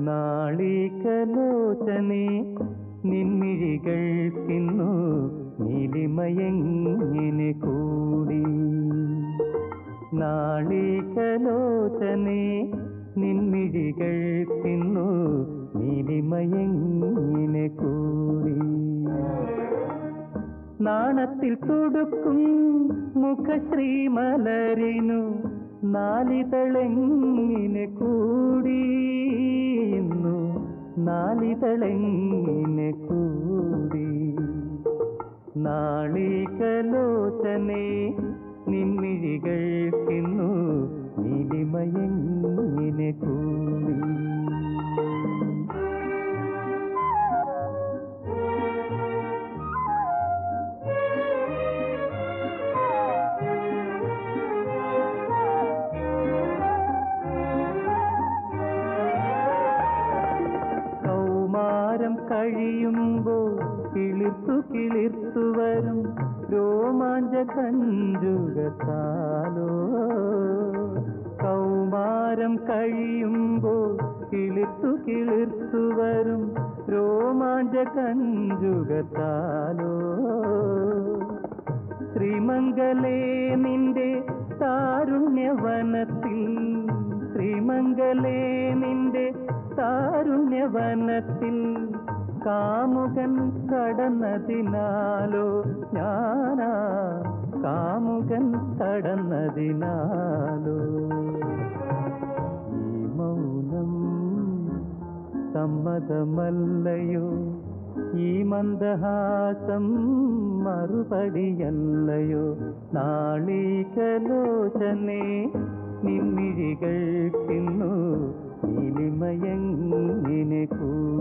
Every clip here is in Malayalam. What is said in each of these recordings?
നാളികലോചനെ നിൻമിഴികൾക്കിന്നു നീലിമയങ്ങിനെ കൂടി. നാളികലോചനെ നിൻമിഴികൾക്കിന്നു നീലിമയങ്ങിനെ കൂടി. നാണത്തിൽ തുടുക്കും മുഖശ്രീമലരിനു നാലിതളെങ്ങിനെ ഇന്നു നാലിതളെങ്ങിനെ കൂടി. നാളികലോചനെ നിൻമിഴികൾക്കിന്നു നീലിമയങ്ങിനെ കൂടി. കഴിയുമ്പോൾ കിളിർത്തു കിളിർത്തു വരും. രോമാഞ്ച കഞ്ചുകത്താലോ കൗമാരം കഴിയുമ്പോൾ കിളിർത്തു കിളിർത്തു വരും. രോമാഞ്ച കഞ്ചുകത്താലോ ശ്രീമംഗലേ നിന്റെ താരുണ്യവനത്തിൽ. ശ്രീമംഗലേ നിന്റെ താരുണ്യവനത്തിൽ. കാമുകൻ കടന്നതിനാലോ? ഞാനാ കാമുകൻ കടന്നതിനാലോ? ഈ മൗനം സമ്മതമല്ലയോ? ഈ മന്ദഹാസം മറുപടിയല്ലയോ? നാളികലോചനെ നിൻമിഴികൾക്കിന്നു നീലിമയങ്ങിനെ കൂടി?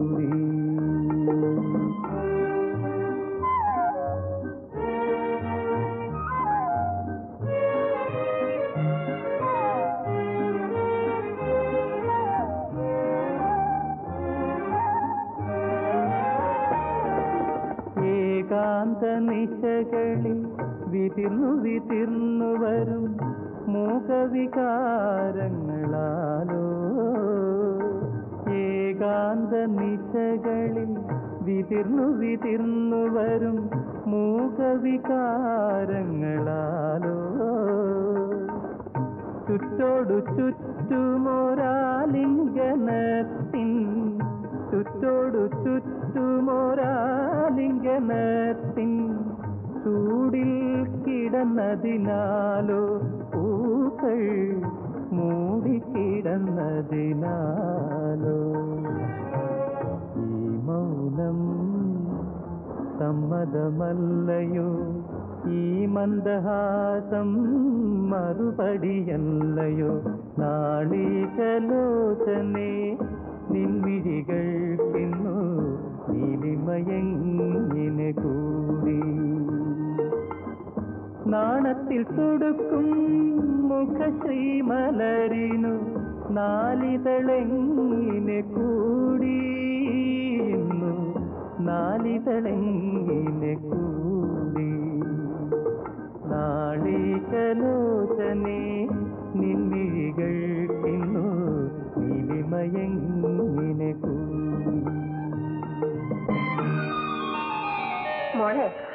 ഏകാന്ത നിശകളിൽ വിതിർന്നു വിതിർന്നു വരും മൂകവികാരങ്ങളാലോ. ഏകാന്ത നിശകളിൽ വിതിർന്നു വിതിർന്നു വരും മൂകവികാരങ്ങളാലോ. ചുറ്റോടു ചുറ്റുമൊരാലിംഗനത്തിൻ കിടന്നതിനാലോ പൂക്കൾ മൂടിക്കിടന്നതിനാലോ ഈ മൗനം സമ്മതമല്ലയോ? ഈ മന്ദഹാസം മറുപടിയല്ലയോ? നാളികലോചനെ നിൻമിഴികൾക്കിന്നു നാണത്തിൽ തുടുക്കും മുഖശ്രീമലരിനു നാലിതളെങ്ങിനെ കൂടിയുന്നു നാലിതളെങ്ങിനെ കൂടി. നാളികലോചനെ ഇന്നു നീലിമയങ്ങിനെ കൂടി. മോളെ